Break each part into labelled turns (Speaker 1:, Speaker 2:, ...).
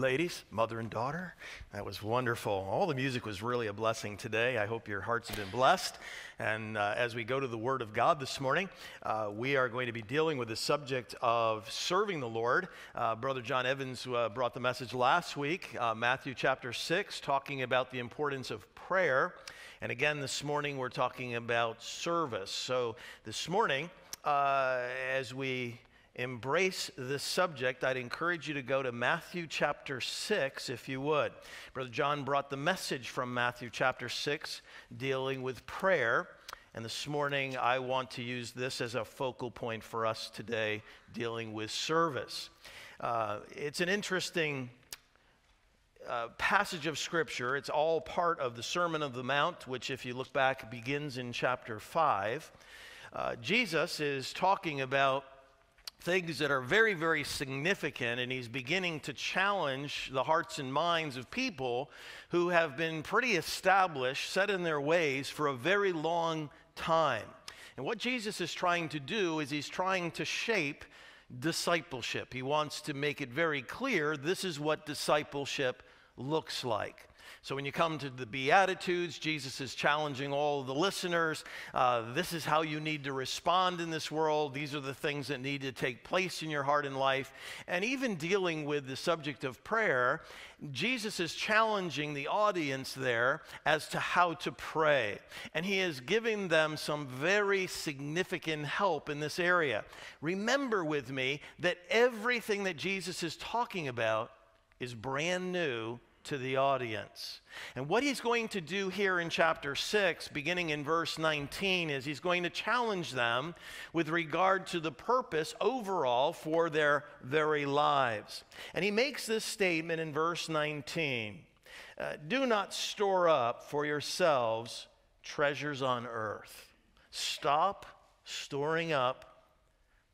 Speaker 1: Ladies, mother and daughter, that was wonderful. All the music was really a blessing today. I hope your hearts have been blessed. And uh, as we go to the Word of God this morning, uh, we are going to be dealing with the subject of serving the Lord. Uh, Brother John Evans uh, brought the message last week, uh, Matthew chapter 6, talking about the importance of prayer. And again, this morning, we're talking about service. So this morning, uh, as we embrace this subject, I'd encourage you to go to Matthew chapter 6, if you would. Brother John brought the message from Matthew chapter 6 dealing with prayer. And this morning, I want to use this as a focal point for us today, dealing with service. Uh, it's an interesting uh, passage of Scripture. It's all part of the Sermon of the Mount, which, if you look back, begins in chapter 5. Uh, Jesus is talking about things that are very, very significant, and he's beginning to challenge the hearts and minds of people who have been pretty established, set in their ways for a very long time. And what Jesus is trying to do is he's trying to shape discipleship. He wants to make it very clear this is what discipleship looks like. So when you come to the Beatitudes, Jesus is challenging all the listeners. Uh, this is how you need to respond in this world. These are the things that need to take place in your heart and life. And even dealing with the subject of prayer, Jesus is challenging the audience there as to how to pray. And he is giving them some very significant help in this area. Remember with me that everything that Jesus is talking about is brand new to the audience. And what he's going to do here in chapter 6, beginning in verse 19, is he's going to challenge them with regard to the purpose overall for their very lives. And he makes this statement in verse 19 uh, Do not store up for yourselves treasures on earth. Stop storing up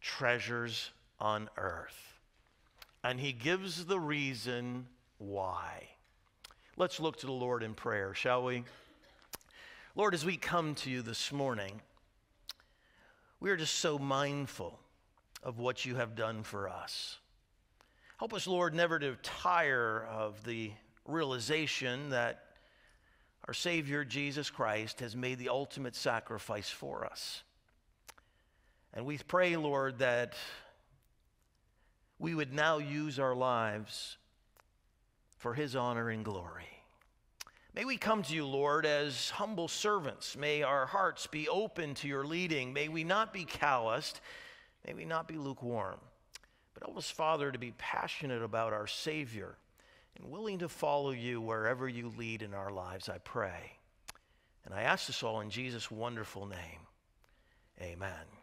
Speaker 1: treasures on earth. And he gives the reason why. Let's look to the Lord in prayer, shall we? Lord, as we come to you this morning, we are just so mindful of what you have done for us. Help us, Lord, never to tire of the realization that our Savior Jesus Christ has made the ultimate sacrifice for us. And we pray, Lord, that we would now use our lives for his honor and glory. May we come to you, Lord, as humble servants. May our hearts be open to your leading. May we not be calloused. May we not be lukewarm. But help us, Father, to be passionate about our Savior and willing to follow you wherever you lead in our lives, I pray. And I ask this all in Jesus' wonderful name. Amen.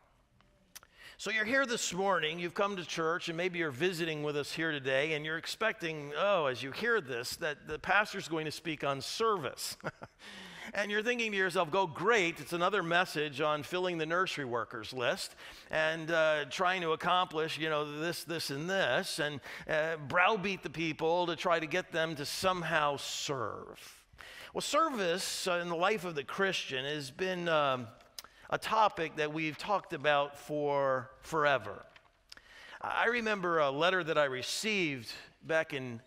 Speaker 1: So you're here this morning, you've come to church, and maybe you're visiting with us here today, and you're expecting, oh, as you hear this, that the pastor's going to speak on service. and you're thinking to yourself, go, great, it's another message on filling the nursery workers list and uh, trying to accomplish, you know, this, this, and this, and uh, browbeat the people to try to get them to somehow serve. Well, service in the life of the Christian has been. Um, a topic that we've talked about for forever. I remember a letter that I received back in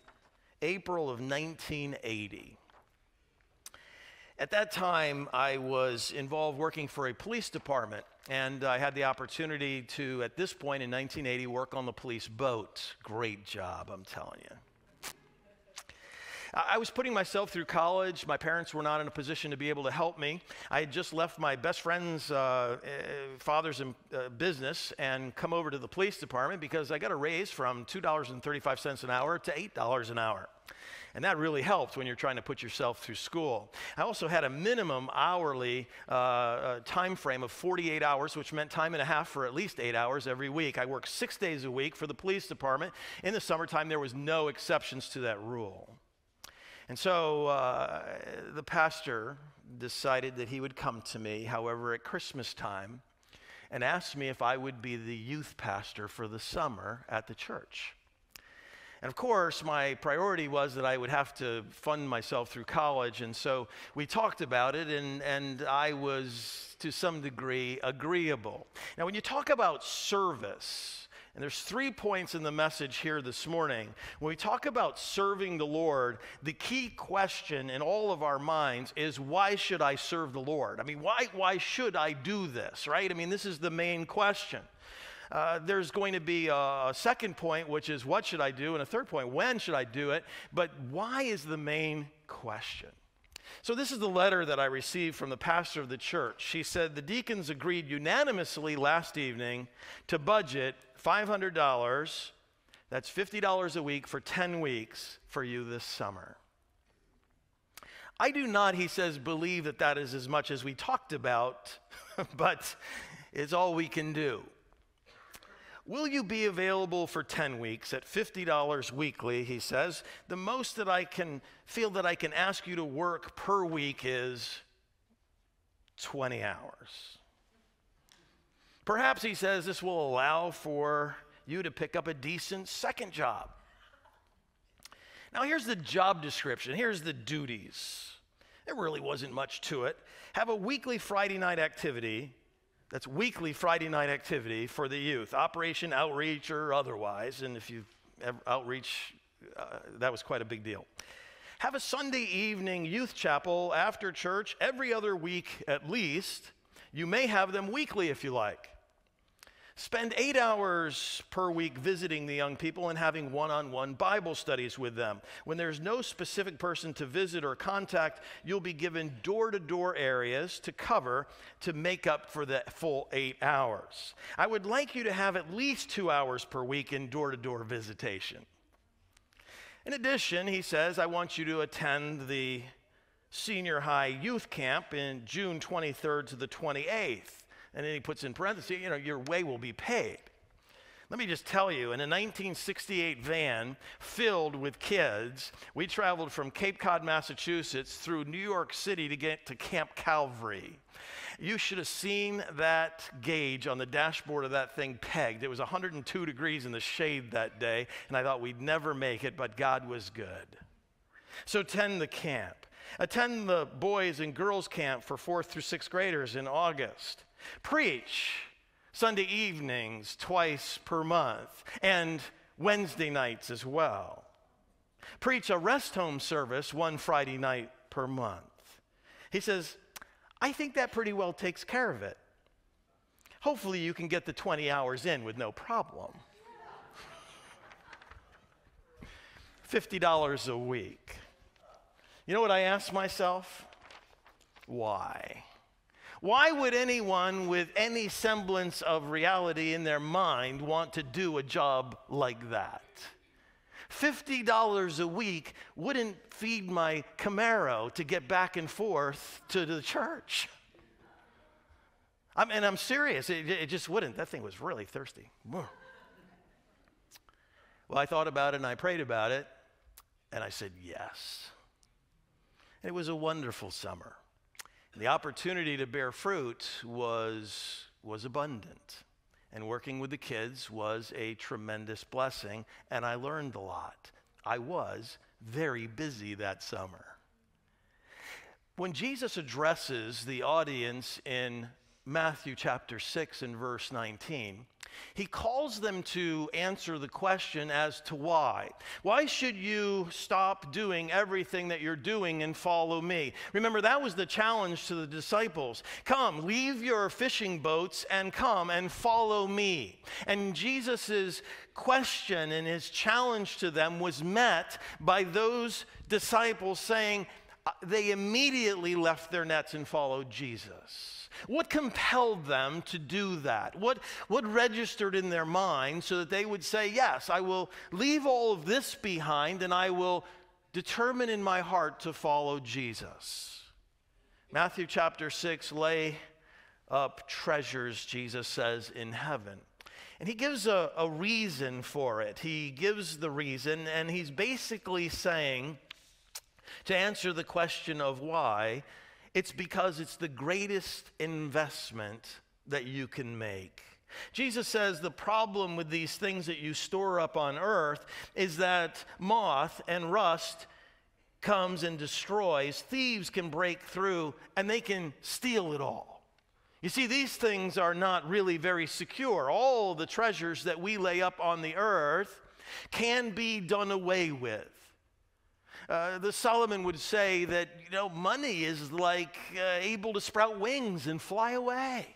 Speaker 1: April of 1980. At that time, I was involved working for a police department, and I had the opportunity to, at this point in 1980, work on the police boat. Great job, I'm telling you. I was putting myself through college. My parents were not in a position to be able to help me. I had just left my best friend's uh, eh, father's uh, business and come over to the police department because I got a raise from $2.35 an hour to $8 an hour. And that really helped when you're trying to put yourself through school. I also had a minimum hourly uh, uh, time frame of 48 hours, which meant time and a half for at least eight hours every week. I worked six days a week for the police department. In the summertime, there was no exceptions to that rule. And so uh, the pastor decided that he would come to me, however, at Christmas time, and asked me if I would be the youth pastor for the summer at the church. And of course, my priority was that I would have to fund myself through college. And so we talked about it, and, and I was to some degree agreeable. Now, when you talk about service, And there's three points in the message here this morning. When we talk about serving the Lord, the key question in all of our minds is why should I serve the Lord? I mean, why, why should I do this, right? I mean, this is the main question. Uh, there's going to be a, a second point, which is what should I do? And a third point, when should I do it? But why is the main question? So, this is the letter that I received from the pastor of the church. She said the deacons agreed unanimously last evening to budget $500. That's $50 a week for 10 weeks for you this summer. I do not, he says, believe that that is as much as we talked about, but it's all we can do. Will you be available for 10 weeks at $50 weekly? He says. The most that I can feel that I can ask you to work per week is 20 hours. Perhaps he says this will allow for you to pick up a decent second job. Now, here's the job description. Here's the duties. There really wasn't much to it. Have a weekly Friday night activity that's weekly Friday night activity for the youth, Operation Outreach or otherwise. And if you outreach, uh, that was quite a big deal. Have a Sunday evening youth chapel after church every other week at least. You may have them weekly if you like. Spend eight hours per week visiting the young people and having one on one Bible studies with them. When there's no specific person to visit or contact, you'll be given door to door areas to cover to make up for the full eight hours. I would like you to have at least two hours per week in door to door visitation. In addition, he says, I want you to attend the senior high youth camp in June 23rd to the 28th. And then he puts in parentheses, you know, your way will be paid. Let me just tell you, in a 1968 van filled with kids, we traveled from Cape Cod, Massachusetts through New York City to get to Camp Calvary. You should have seen that gauge on the dashboard of that thing pegged. It was 102 degrees in the shade that day, and I thought we'd never make it, but God was good. So attend the camp. Attend the boys and girls camp for fourth through sixth graders in August. Preach Sunday evenings twice per month and Wednesday nights as well. Preach a rest home service one Friday night per month. He says, I think that pretty well takes care of it. Hopefully, you can get the 20 hours in with no problem. $50 a week. You know what I ask myself? Why? Why would anyone with any semblance of reality in their mind want to do a job like that? $50 a week wouldn't feed my Camaro to get back and forth to the church. I mean, I'm serious. It, it just wouldn't. That thing was really thirsty. Well, I thought about it and I prayed about it, and I said yes. It was a wonderful summer. The opportunity to bear fruit was, was abundant. And working with the kids was a tremendous blessing, and I learned a lot. I was very busy that summer. When Jesus addresses the audience in Matthew chapter 6 and verse 19, he calls them to answer the question as to why. Why should you stop doing everything that you're doing and follow me? Remember, that was the challenge to the disciples. Come, leave your fishing boats and come and follow me. And Jesus' question and his challenge to them was met by those disciples saying, Uh, they immediately left their nets and followed Jesus. What compelled them to do that? What, what registered in their mind so that they would say, Yes, I will leave all of this behind and I will determine in my heart to follow Jesus? Matthew chapter 6 lay up treasures, Jesus says, in heaven. And he gives a, a reason for it. He gives the reason, and he's basically saying, to answer the question of why, it's because it's the greatest investment that you can make. Jesus says the problem with these things that you store up on earth is that moth and rust comes and destroys. Thieves can break through and they can steal it all. You see, these things are not really very secure. All the treasures that we lay up on the earth can be done away with. Uh, the Solomon would say that you know money is like uh, able to sprout wings and fly away.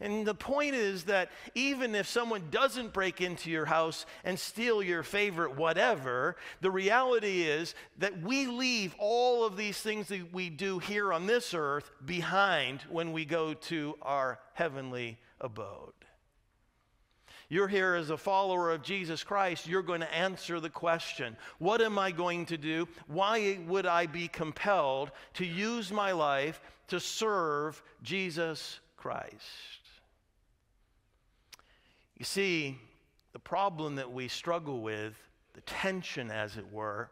Speaker 1: And the point is that even if someone doesn't break into your house and steal your favorite whatever, the reality is that we leave all of these things that we do here on this earth behind when we go to our heavenly abode. You're here as a follower of Jesus Christ, you're going to answer the question What am I going to do? Why would I be compelled to use my life to serve Jesus Christ? You see, the problem that we struggle with, the tension as it were,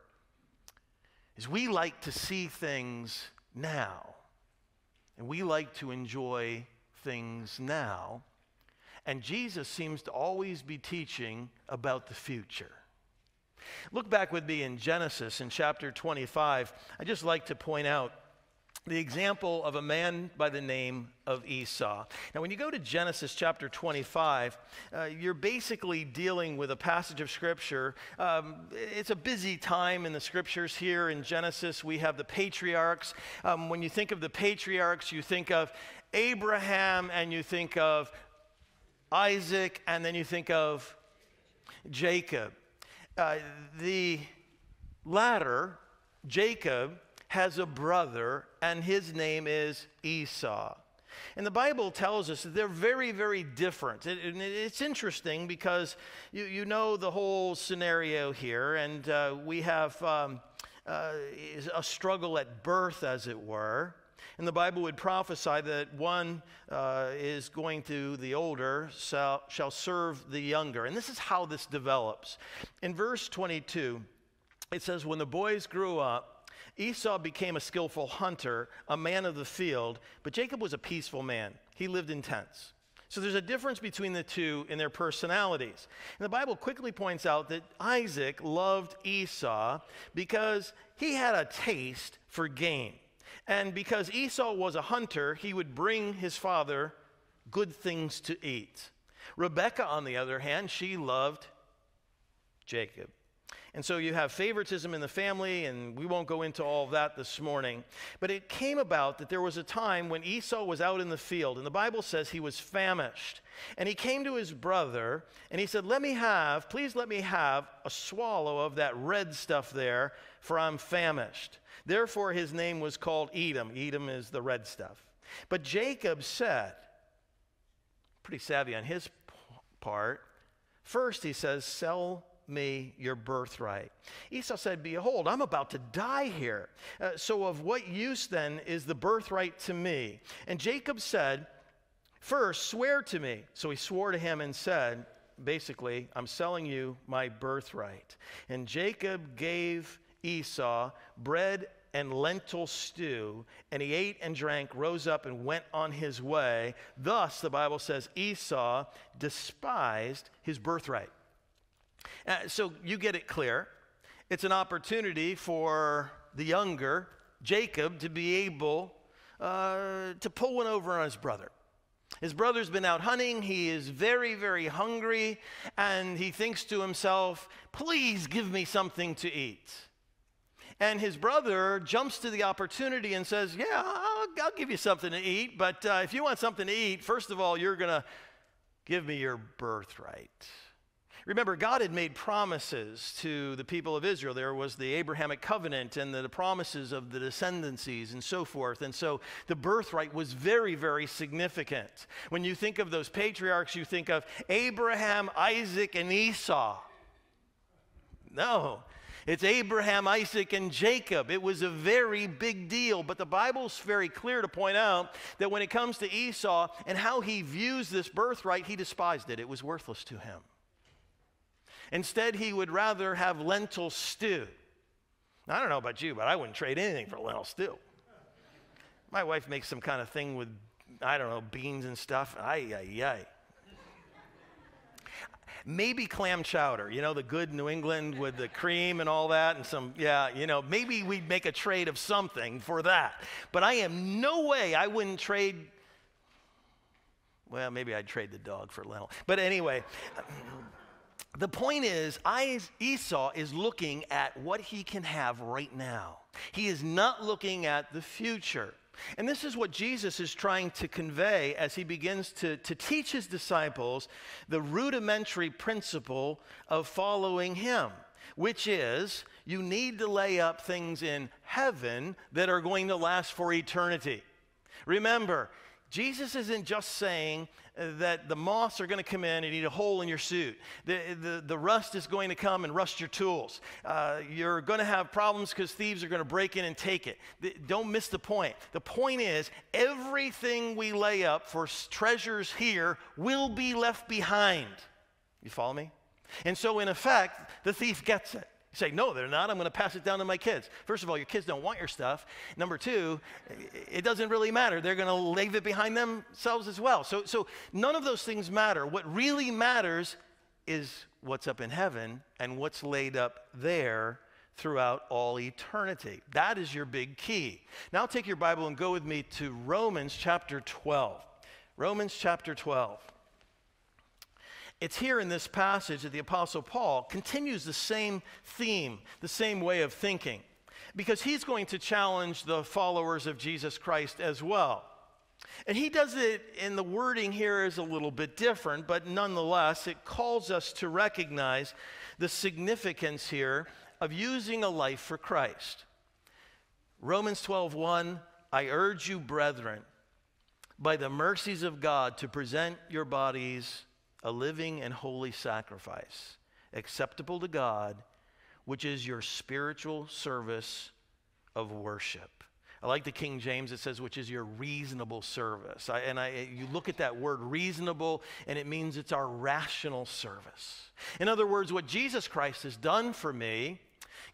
Speaker 1: is we like to see things now. And we like to enjoy things now. And Jesus seems to always be teaching about the future. Look back with me in Genesis in chapter 25. I just like to point out the example of a man by the name of Esau. Now, when you go to Genesis chapter 25, uh, you're basically dealing with a passage of Scripture. Um, it's a busy time in the Scriptures here in Genesis. We have the patriarchs. Um, when you think of the patriarchs, you think of Abraham and you think of Isaac, and then you think of Jacob. Uh, the latter, Jacob, has a brother, and his name is Esau. And the Bible tells us that they're very, very different. It, it's interesting because you, you know the whole scenario here, and uh, we have um, uh, a struggle at birth, as it were. And the Bible would prophesy that one uh, is going to, the older, shall, shall serve the younger. And this is how this develops. In verse 22, it says, When the boys grew up, Esau became a skillful hunter, a man of the field, but Jacob was a peaceful man. He lived in tents. So there's a difference between the two in their personalities. And the Bible quickly points out that Isaac loved Esau because he had a taste for game. And because Esau was a hunter, he would bring his father good things to eat. Rebekah, on the other hand, she loved Jacob. And so you have favoritism in the family, and we won't go into all of that this morning. But it came about that there was a time when Esau was out in the field, and the Bible says he was famished. And he came to his brother, and he said, Let me have, please let me have a swallow of that red stuff there, for I'm famished. Therefore, his name was called Edom. Edom is the red stuff. But Jacob said, pretty savvy on his part, first he says, Sell me your birthright. Esau said, Behold, I'm about to die here. Uh, so, of what use then is the birthright to me? And Jacob said, First, swear to me. So he swore to him and said, Basically, I'm selling you my birthright. And Jacob gave Esau bread and lentil stew, and he ate and drank, rose up, and went on his way. Thus, the Bible says, Esau despised his birthright. Uh, so you get it clear. It's an opportunity for the younger Jacob to be able uh, to pull one over on his brother. His brother's been out hunting. He is very, very hungry. And he thinks to himself, please give me something to eat. And his brother jumps to the opportunity and says, Yeah, I'll, I'll give you something to eat. But uh, if you want something to eat, first of all, you're going to give me your birthright. Remember, God had made promises to the people of Israel. There was the Abrahamic covenant and the, the, promises of the descendancies and so forth. And so the birthright was very, very significant. When you think of those patriarchs, you think of Abraham, Isaac, and Esau. No, it's Abraham, Isaac, and Jacob. It was a very big deal, but the Bible's very clear to point out that when it comes to Esau and how he views this birthright, he despised it. It was worthless to him. Instead, he would rather have lentil stew. I don't know about you, but I wouldn't trade anything for lentil stew. My wife makes some kind of thing with, I don't know, beans and stuff. Ay, ay. Maybe clam chowder, you know, the good New England with the cream and all that, and some, yeah, you know, maybe we'd make a trade of something for that. But I am no way I wouldn't trade Well, maybe I'd trade the dog for Lennel. But anyway, the point is, Esau is looking at what he can have right now. He is not looking at the future. And this is what Jesus is trying to convey as he begins to, to teach his disciples the rudimentary principle of following him, which is you need to lay up things in heaven that are going to last for eternity. Remember, Jesus isn't just saying that the moths are going to come in and eat a hole in your suit. The, the, the rust is going to come and rust your tools. Uh, you're going to have problems because thieves are going to break in and take it. The, don't miss the point. The point is, everything we lay up for treasures here will be left behind. You follow me? And so, in effect, the thief gets it. You say, no, they're not. I'm going to pass it down to my kids. First of all, your kids don't want your stuff. Number two, it doesn't really matter. They're going to leave it behind themselves as well. So, so none of those things matter. What really matters is what's up in heaven and what's laid up there throughout all eternity. That is your big key. Now take your Bible and go with me to Romans chapter 12. Romans chapter 12. It's here in this passage that the Apostle Paul continues the same theme, the same way of thinking, because he's going to challenge the followers of Jesus Christ as well. And he does it in the wording here is a little bit different, but nonetheless, it calls us to recognize the significance here of using a life for Christ. Romans 12:1 I urge you brethren by the mercies of God to present your bodies a living and holy sacrifice, acceptable to God, which is your spiritual service of worship. I like the King James, it says, which is your reasonable service. I, and I, you look at that word reasonable, and it means it's our rational service. In other words, what Jesus Christ has done for me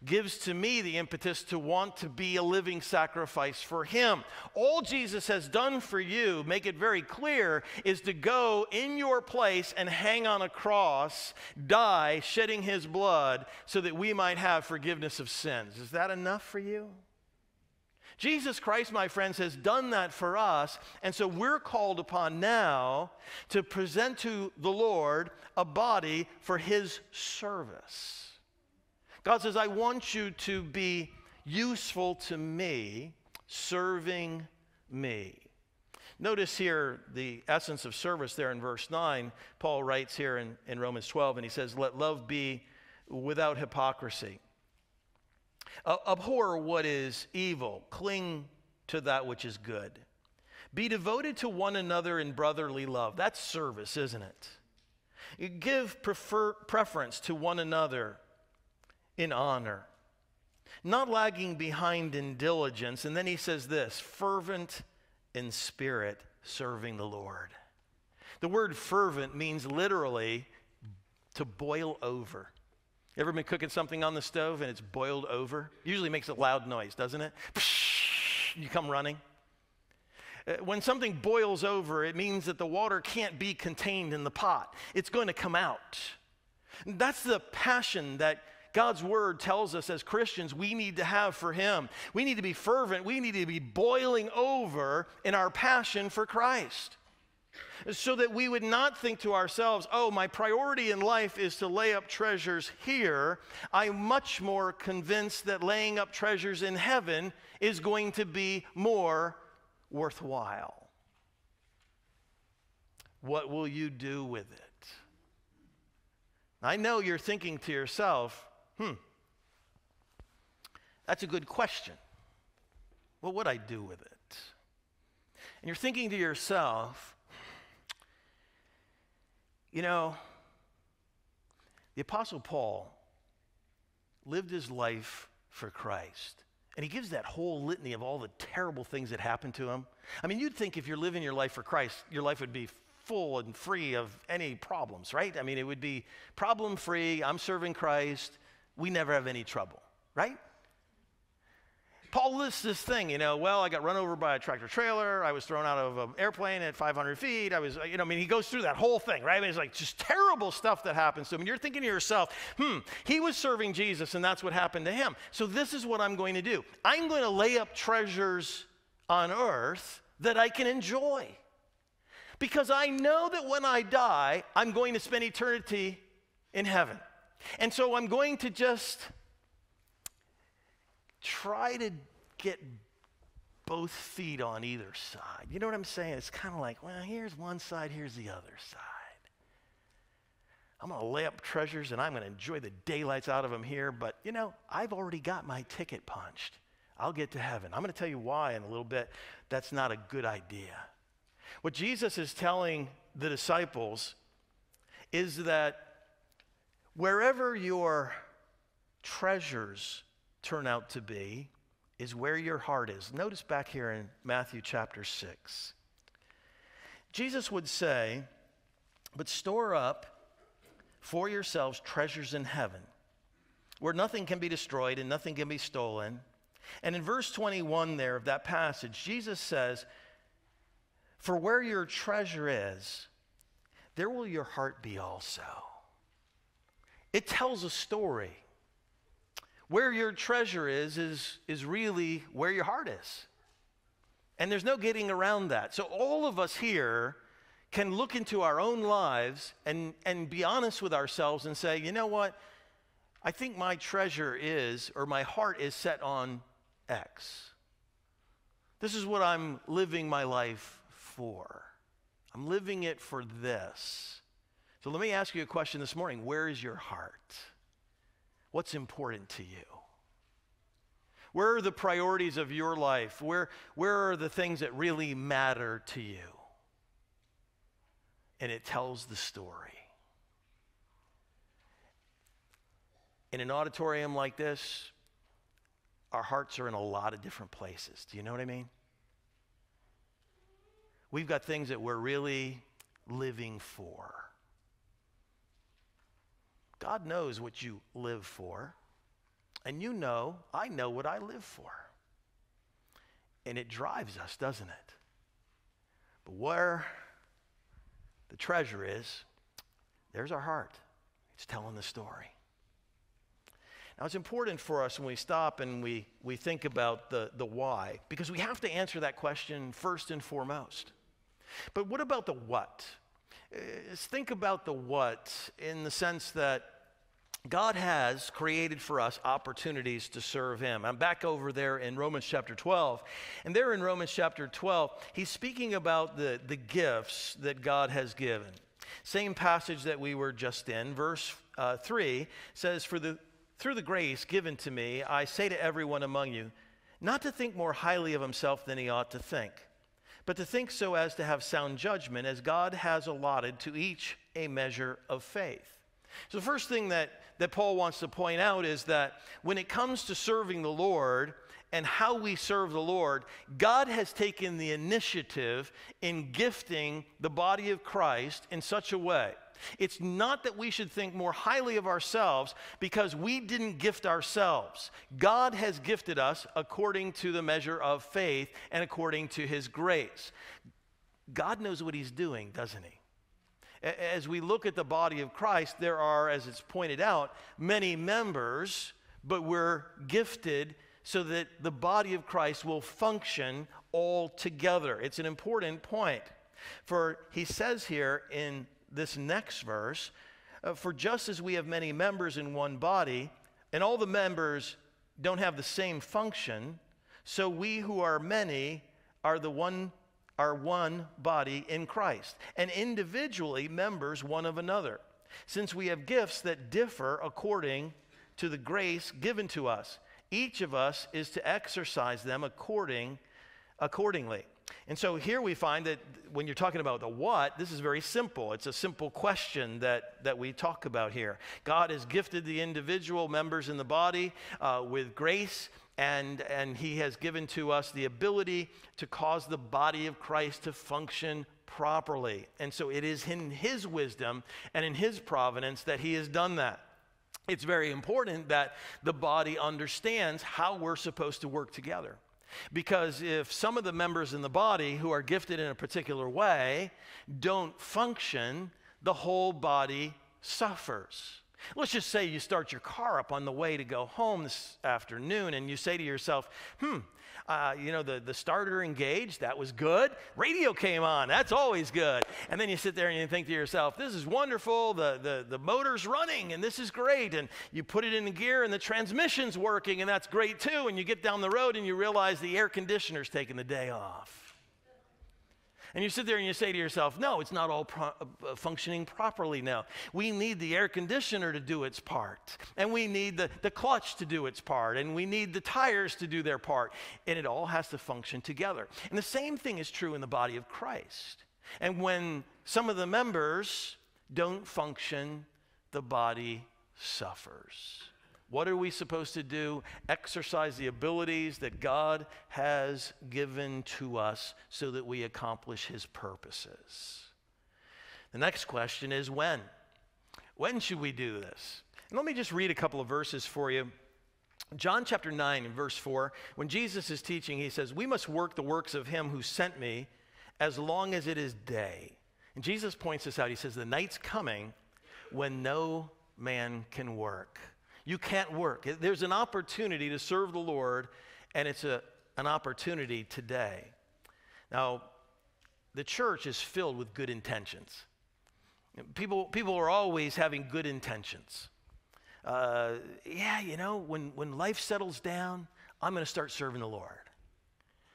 Speaker 1: gives to me the impetus to want to be a living sacrifice for Him. All Jesus has done for you, make it very clear, is to go in your place and hang on a cross, die, shedding His blood, so that we might have forgiveness of sins. Is that enough for you? Jesus Christ, my friends, has done that for us. And so we're called upon now to present to the Lord a body for his service. God says, I want you to be useful to me, serving me. Notice here the essence of service there in verse 9. Paul writes here in, in Romans 12, and he says, Let love be without hypocrisy. Uh, abhor what is evil, cling to that which is good. Be devoted to one another in brotherly love. That's service, isn't it? Give prefer, preference to one another in honor, not lagging behind in diligence. And then he says this fervent in spirit, serving the Lord. The word fervent means literally to boil over. Ever been cooking something on the stove and it's boiled over? Usually makes a loud noise, doesn't it? You come running. Uh, when something boils over, it means that the water can't be contained in the pot. It's going to come out. That's the passion that God's word tells us as Christians we need to have for Him. We need to be fervent. We need to be boiling over in our passion for Christ. So that we would not think to ourselves, oh, my priority in life is to lay up treasures here. I'm much more convinced that laying up treasures in heaven is going to be more worthwhile. What will you do with it? I know you're thinking to yourself, Hmm. That's a good question. What would I do with it? And you're thinking to yourself, you know, the Apostle Paul lived his life for Christ. And he gives that whole litany of all the terrible things that happened to him. I mean, you'd think if you're living your life for Christ, your life would be full and free of any problems, right? I mean, it would be problem free. I'm serving Christ we never have any trouble, right? Paul lists this thing, you know, well, I got run over by a tractor trailer. I was thrown out of an airplane at 500 feet. I was, you know, I mean, he goes through that whole thing, right? I mean, it's like just terrible stuff that happens to him. And you're thinking to yourself, hmm, he was serving Jesus and that's what happened to him. So this is what I'm going to do I'm going to lay up treasures on earth that I can enjoy. because I know that when I die, I'm going to spend eternity in heaven. And so I'm going to just try to get both feet on either side. You know what I'm saying? It's kind of like, well, here's one side, here's the other side. I'm going to lay up treasures and I'm going to enjoy the daylights out of them here, but you know, I've already got my ticket punched. I'll get to heaven. I'm going to tell you why in a little bit. That's not a good idea. What Jesus is telling the disciples is that wherever your treasures turn out to be, is where your heart is. Notice back here in Matthew chapter 6. Jesus would say, But store up for yourselves treasures in heaven, where nothing can be destroyed and nothing can be stolen. And in verse 21 there of that passage, Jesus says, For where your treasure is, there will your heart be also. It tells a story. Where your treasure is, is, is really where your heart is. And there's no getting around that. So, all of us here can look into our own lives and, and be honest with ourselves and say, you know what? I think my treasure is, or my heart is set on X. This is what I'm living my life for. I'm living it for this. So let me ask you a question this morning Where is your heart? What's important to you? Where are the priorities of your life? Where, where are the things that really matter to you? And it tells the story. In an auditorium like this, our hearts are in a lot of different places. Do you know what I mean? We've got things that we're really living for. God knows what you live for. And you know, I know what I live for. And it drives us, doesn't it? But where the treasure is, there's our heart. It's telling the story. Now, it's important for us when we stop and we, we think about the, the why, because we have to answer that question first and foremost. But what about the what? Let's think about the what in the sense that God has created for us opportunities to serve Him. I'm back over there in Romans chapter 12. And there in Romans chapter 12, he's speaking about the, the gifts that God has given. Same passage that we were just in, verse uh, 3 says, For the through the grace given to me, I say to everyone among you, not to think more highly of himself than he ought to think, but to think so as to have sound judgment, as God has allotted to each a measure of faith. So, the first thing that, that Paul wants to point out is that when it comes to serving the Lord and how we serve the Lord, God has taken the initiative in gifting the body of Christ in such a way it's not that we should think more highly of ourselves because we didn't gift ourselves. God has gifted us according to the measure of faith and according to his grace. God knows what he's doing, doesn't he? As we look at the body of Christ, there are, as it's pointed out, many members, but we're gifted so that the body of Christ will function all together. It's an important point. For he says here in this next verse uh, For just as we have many members in one body, and all the members don't have the same function, so we who are many are the one are one body in Christ, and individually members one of another. Since we have gifts that differ according to the grace given to us, each of us is to exercise them according accordingly. And so here we find that when you're talking about the what, this is very simple. It's a simple question that, that we talk about here. God has gifted the individual members in the body uh, with grace, and, and He has given to us the ability to cause the body of Christ to function properly. And so it is in His wisdom and in His providence that He has done that. It's very important that the body understands how we're supposed to work together. Because if some of the members in the body who are gifted in a particular way don't function, the whole body suffers. Let's just say you start your car up on the way to go home this afternoon and you say to yourself, hmm, uh, you know, the, the starter engaged, that was good. Radio came on, that's always good. And then you sit there and you think to yourself, this is wonderful, the, the, the motor's running and this is great. And you put it in gear and the transmission's working and that's great too. And you get down the road and you realize the air conditioner's taking the day off. And you sit there and you say to yourself, no, it's not all pro- uh, functioning properly now. We need the air conditioner to do its part, and we need the, the clutch to do its part, and we need the tires to do their part, and it all has to function together. And the same thing is true in the body of Christ. And when some of the members don't function, the body suffers. What are we supposed to do? Exercise the abilities that God has given to us so that we accomplish His purposes. The next question is when? When should we do this? And let me just read a couple of verses for you. John chapter 9 and verse 4, when Jesus is teaching, he says, We must work the works of him who sent me as long as it is day. And Jesus points this out. He says, The night's coming when no man can work. You can't work. There's an opportunity to serve the Lord, and it's a, an opportunity today. Now, the church is filled with good intentions. People, people are always having good intentions. Uh, yeah, you know, when, when life settles down, I'm going to start serving the Lord.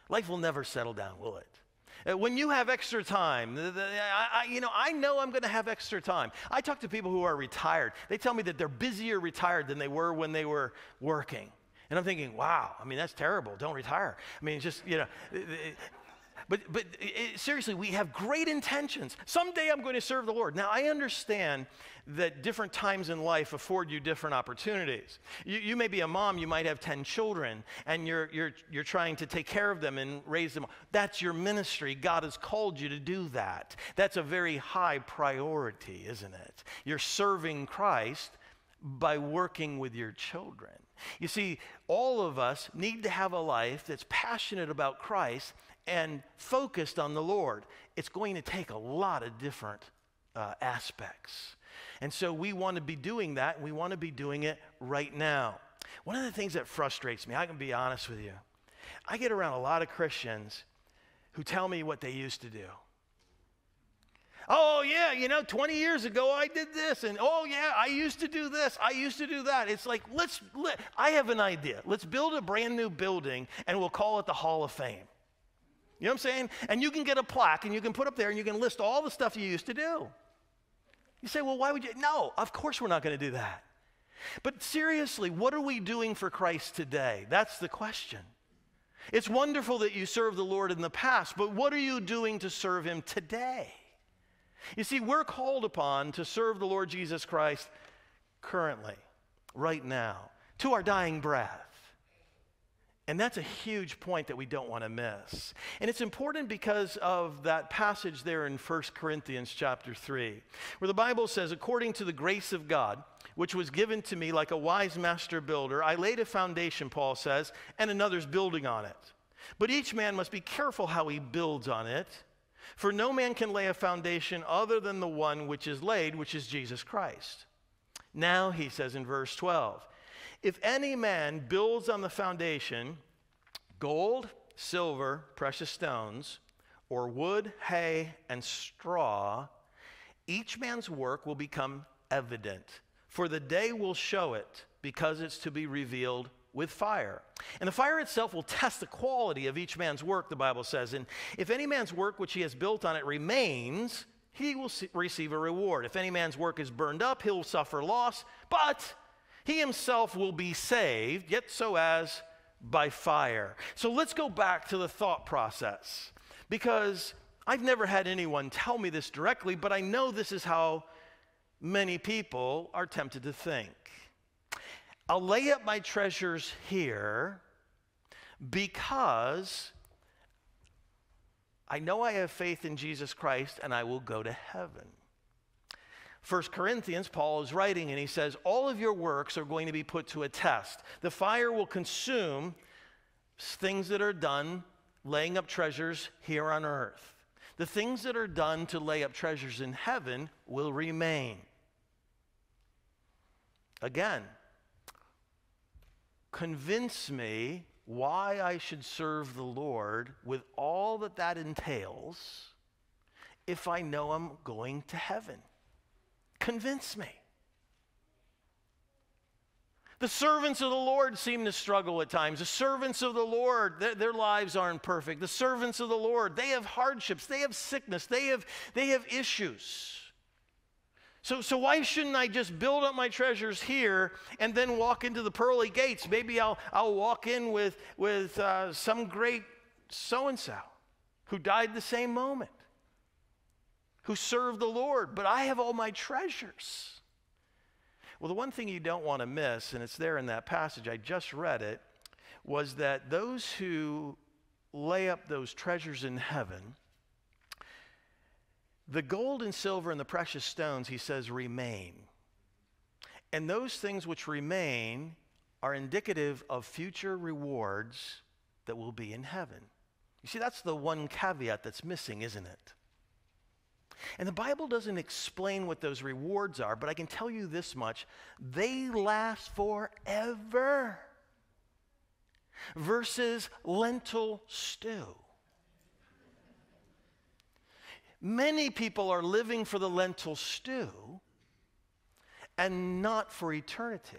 Speaker 1: Life will never settle down, will it? Uh, when you have extra time, I, you know, I know I'm going to have extra time. I talk to people who are retired. They tell me that they're busier retired than they were when they were working. And I'm thinking, wow, I mean, that's terrible. Don't retire. I mean, just, you know, but, but it, seriously, we have great intentions. Someday I'm going to serve the Lord. Now, I understand that different times in life afford you different opportunities. You, you may be a mom, you might have 10 children, and you're, you're, you're trying to take care of them and raise them. That's your ministry. God has called you to do that. That's a very high priority, isn't it? You're serving Christ by working with your children. You see, all of us need to have a life that's passionate about Christ and focused on the Lord, it's going to take a lot of different uh, aspects. And so we want to be doing that, and we want to be doing it right now. One of the things that frustrates me, I can be honest with you, I get around a lot of Christians who tell me what they used to do. Oh, yeah, you know, 20 years ago I did this, and oh, yeah, I used to do this, I used to do that. It's like, let's, let, I have an idea. Let's build a brand new building, and we'll call it the Hall of Fame. You know what I'm saying? And you can get a plaque and you can put up there and you can list all the stuff you used to do. You say, well, why would you? No, of course we're not going to do that. But seriously, what are we doing for Christ today? That's the question. It's wonderful that you served the Lord in the past, but what are you doing to serve Him today? You see, we're called upon to serve the Lord Jesus Christ currently, right now, to our dying breath. And that's a huge point that we don't want to miss. And it's important because of that passage there in 1 Corinthians chapter 3, where the Bible says, according to the grace of God, which was given to me like a wise master builder, I laid a foundation, Paul says, and another's building on it. But each man must be careful how he builds on it, for no man can lay a foundation other than the one which is laid, which is Jesus Christ. Now, he says in verse 12, if any man builds on the foundation gold, silver, precious stones, or wood, hay, and straw, each man's work will become evident, for the day will show it, because it's to be revealed with fire. And the fire itself will test the quality of each man's work, the Bible says. And if any man's work which he has built on it remains, he will receive a reward. If any man's work is burned up, he'll suffer loss, but he himself will be saved, yet so as by fire. So let's go back to the thought process because I've never had anyone tell me this directly, but I know this is how many people are tempted to think. I'll lay up my treasures here because I know I have faith in Jesus Christ and I will go to heaven. First Corinthians, Paul is writing and he says, All of your works are going to be put to a test. The fire will consume things that are done laying up treasures here on earth. The things that are done to lay up treasures in heaven will remain. Again, convince me why I should serve the Lord with all that that entails if I know I'm going to heaven. Convince me. The servants of the Lord seem to struggle at times. The servants of the Lord, their, their, lives aren't perfect. The servants of the Lord, they have hardships, they have sickness, they have, they have issues. So, so why shouldn't I just build up my treasures here and then walk into the pearly gates? Maybe I'll, I'll walk in with, with uh, some great so and so who died the same moment, who served the Lord, but I have all my treasures. Well, the one thing you don't want to miss, and it's there in that passage, I just read it, was that those who lay up those treasures in heaven the gold and silver and the precious stones, he says, remain. And those things which remain are indicative of future rewards that will be in heaven. You see, that's the one caveat that's missing, isn't it? And the Bible doesn't explain what those rewards are, but I can tell you this much they last forever. Versus lentil stew. Many people are living for the lentil stew and not for eternity.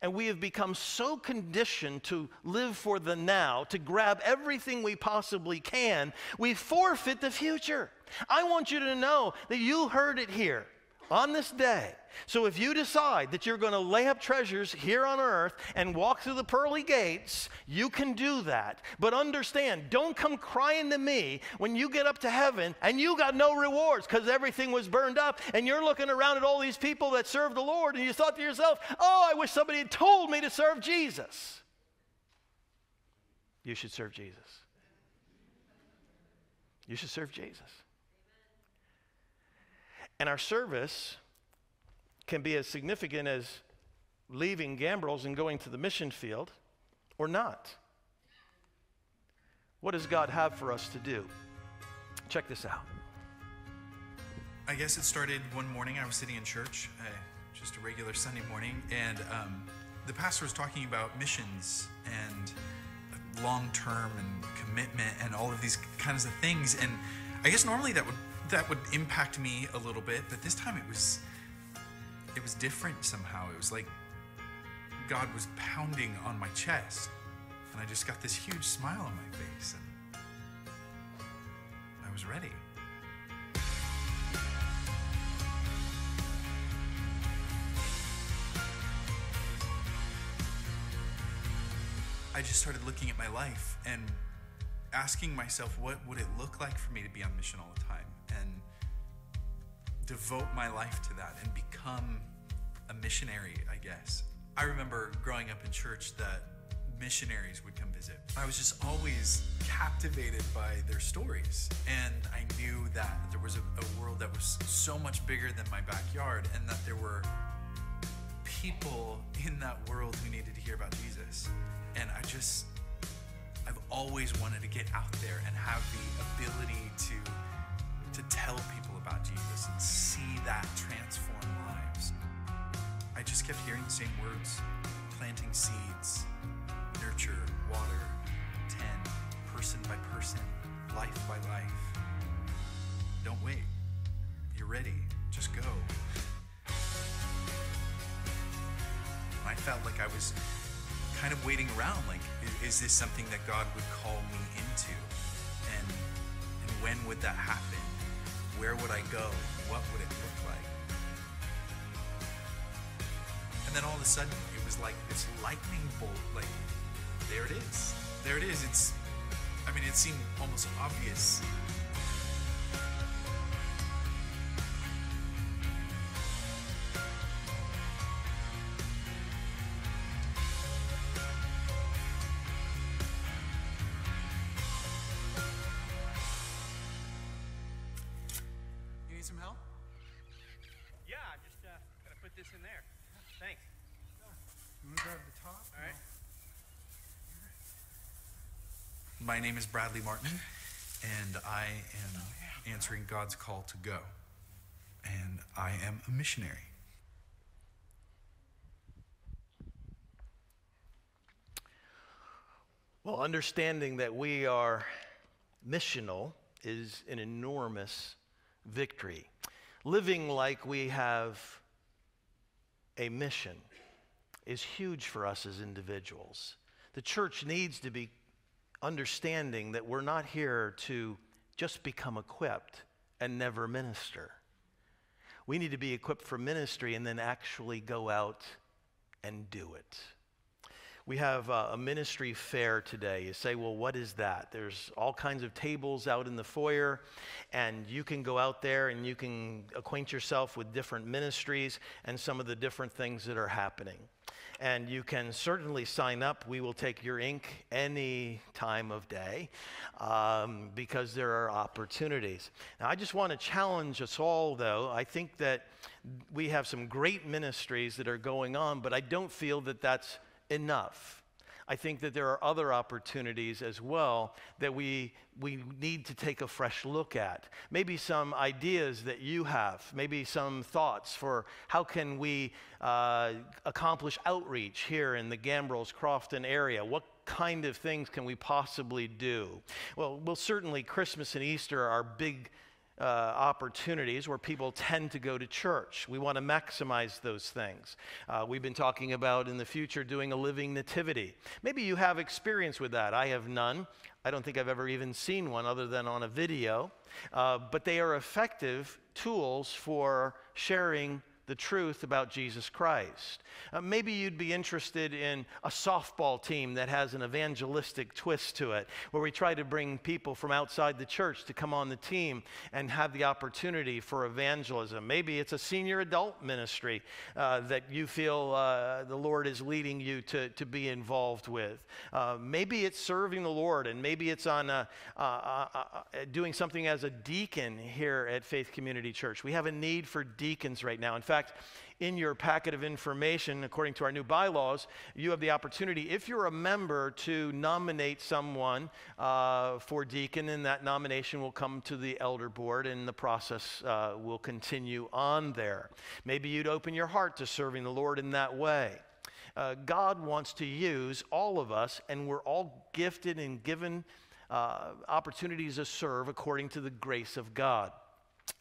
Speaker 1: And we have become so conditioned to live for the now, to grab everything we possibly can, we forfeit the future. I want you to know that you heard it here on this day. So if you decide that you're going to lay up treasures here on earth and walk through the pearly gates, you can do that. But understand, don't come crying to me when you get up to heaven and you got no rewards because everything was burned up and you're looking around at all these people that serve the Lord and you thought to yourself, oh, I wish somebody had told me to serve Jesus. You should serve Jesus. You should serve Jesus. And our service can be as significant as leaving Gambrills and going to the mission field or not. What does God have for us to do? Check this out.
Speaker 2: I guess it started one morning. I was sitting in church, uh, just a regular Sunday morning, and um, the pastor was talking about missions and long term and commitment and all of these kinds of things. And I guess normally that would that would impact me a little bit, but this time it was it was different somehow. It was like God was pounding on my chest, and I just got this huge smile on my face, and I was ready. I just started looking at my life and asking myself, what would it look like for me to be on mission all the time? Devote my life to that and become a missionary, I guess. I remember growing up in church that missionaries would come visit. I was just always captivated by their stories. And I knew that there was a, a, world that was so much bigger than my backyard and that there were people in that world who needed to hear about Jesus. And I just, I've always wanted to get out there and have the ability to, to tell people about Jesus and see that transform lives. I just kept hearing the same words planting seeds, nurture, water, tend, person by person, life by life. Don't wait. You're ready. Just go. I felt like I was kind of waiting around like, is this something that God would call me into? And, and when would that happen? Where would I go? What would it look like? And then all of a sudden, it was like this lightning bolt. Like, there it is. There it is. It's, I mean, it seemed almost obvious name is Bradley Martin, and I am oh, answering God's call to go. And I am a missionary.
Speaker 1: Well, understanding that we are missional is an enormous victory. Living like we have a mission is huge for us as individuals. The church needs to be understanding that we're not here to just become equipped and never minister. We need to be equipped for ministry and then actually go out and do it. We have uh, a ministry fair today. You say, well, what is that? There's all kinds of tables out in the foyer, and you can go out there and you can acquaint yourself with different ministries and some of the different things that are happening and you can certainly sign up. We will take your ink any time of day um, because there are opportunities. Now, I just want to challenge us all, though. I think that we have some great ministries that are going on, but I don't feel that that's enough. I think that there are other opportunities as well that we, we need to take a fresh look at. Maybe some ideas that you have, maybe some thoughts for how can we uh, accomplish outreach here in the Gambrills Crofton area. What kind of things can we possibly do? Well, well, certainly Christmas and Easter are big uh, opportunities where people tend to go to church. We want to maximize those things. Uh, we've been talking about in the future doing a living nativity. Maybe you have experience with that. I have none. I don't think I've ever even seen one other than on a video. Uh, but they are effective tools for sharing the truth about Jesus Christ. Uh, maybe you'd be interested in a softball team that has an evangelistic twist to it, where we try to bring people from outside the church to come on the team and have the opportunity for evangelism. Maybe it's a senior adult ministry uh, that you feel uh, the Lord is leading you to, to be involved with. Uh, maybe it's serving the Lord, and maybe it's on a, doing something as a deacon here at Faith Community Church. We have a need for deacons right now. In fact, fact, in your packet of information, according to our new bylaws, you have the opportunity, if you're a member, to nominate someone uh, for deacon, and that nomination will come to the elder board, and the process uh, will continue on there. Maybe you'd open your heart to serving the Lord in that way. Uh, God wants to use all of us, and we're all gifted and given uh, opportunities to serve according to the grace of God.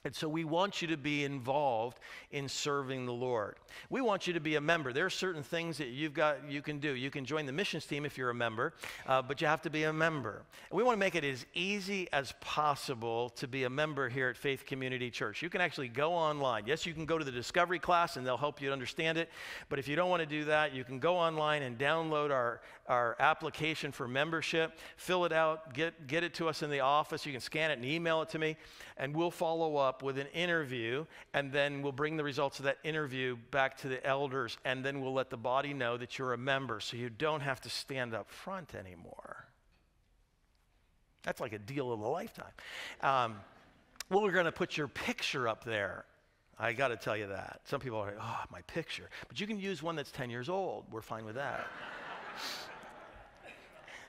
Speaker 1: And so we want you to be involved in serving the Lord. We want you to be a member. There are certain things that you've got you can do. You can join the missions team if you're a member, uh, but you have to be a member. And we want to make it as easy as possible to be a member here at Faith Community Church. You can actually go online. Yes, you can go to the discovery class and they'll help you understand it. But if you don't want to do that, you can go online and download our, our application for membership, fill it out, get, get it to us in the office. You can scan it and email it to me, and we'll follow up up with an interview, and then we'll bring the results of that interview back to the elders, and then we'll let the body know that you're a member so you don't have to stand up front anymore. That's like a deal of a lifetime. Um, well, we're going to put your picture up there. I got to tell you that. Some people are like, oh, my picture. But you can use one that's 10 years old. We're fine with that.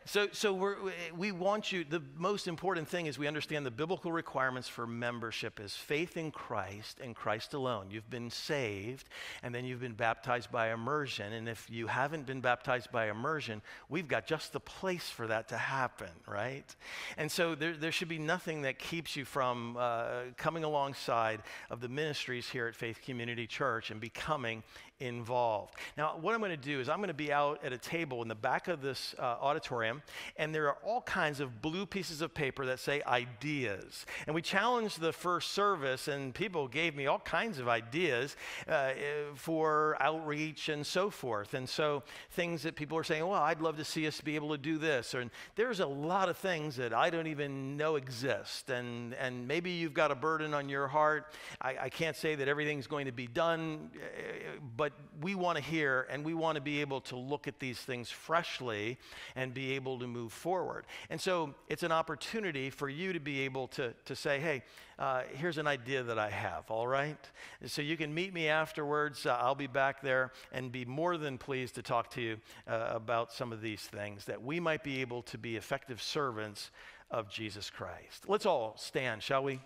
Speaker 1: So, so we we want you, the most important thing is we understand the biblical requirements for membership is faith in Christ and Christ alone. You've been saved, and then you've been baptized by immersion. And if you haven't been baptized by immersion, we've got just the place for that to happen, right? And so there, there should be nothing that keeps you from uh, coming alongside of the ministries here at Faith Community Church and becoming involved. Now, what I'm going to do is I'm going to be out at a table in the back of this uh, auditorium, and there are all kinds of blue pieces of paper that say ideas. And we challenged the first service, and people gave me all kinds of ideas uh, for outreach and so forth. And so things that people are saying, well, I'd love to see us be able to do this. And there's a lot of things that I don't even know exist. And, and maybe you've got a burden on your heart. I, I can't say that everything's going to be done, uh, but but we want to hear and we want to be able to look at these things freshly and be able to move forward. And so it's an opportunity for you to be able to, to say, hey, uh, here's an idea that I have, all right? And so you can meet me afterwards. Uh, I'll be back there and be more than pleased to talk to you uh, about some of these things that we might be able to be effective servants of Jesus Christ. Let's all stand, shall we?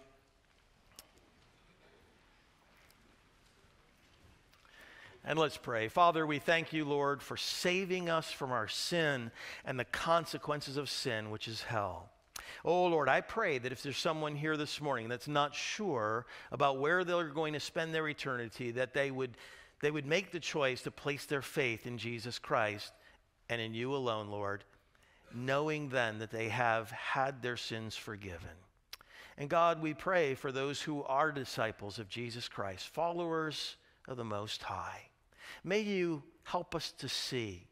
Speaker 1: And let's pray. Father, we thank you, Lord, for saving us from our sin and the consequences of sin, which is hell. Oh, Lord, I pray that if there's someone here this morning that's not sure about where they're going to spend their eternity, that they would, they would make the choice to place their faith in Jesus Christ and in you alone, Lord, knowing then that they have had their sins forgiven. And God, we pray for those who are disciples of Jesus Christ, followers of the Most High. May you help us to see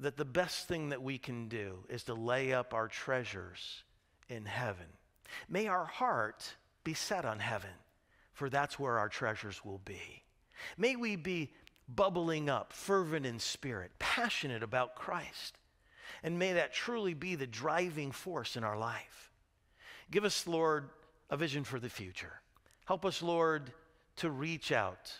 Speaker 1: that the best thing that we can do is to lay up our treasures in heaven. May our heart be set on heaven, for that's where our treasures will be. May we be bubbling up, fervent in spirit, passionate about Christ. And may that truly be the driving force in our life. Give us, Lord, a vision for the future. Help us, Lord, to reach out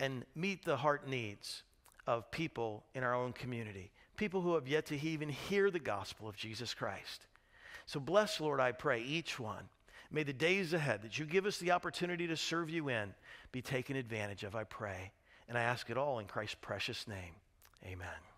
Speaker 1: and meet the heart needs of people in our own community, people who have yet to even hear the gospel of Jesus Christ. So bless, Lord, I pray, each one. May the days ahead that you give us the opportunity to serve you in be taken advantage of, I pray. And I ask it all in Christ's precious name. Amen.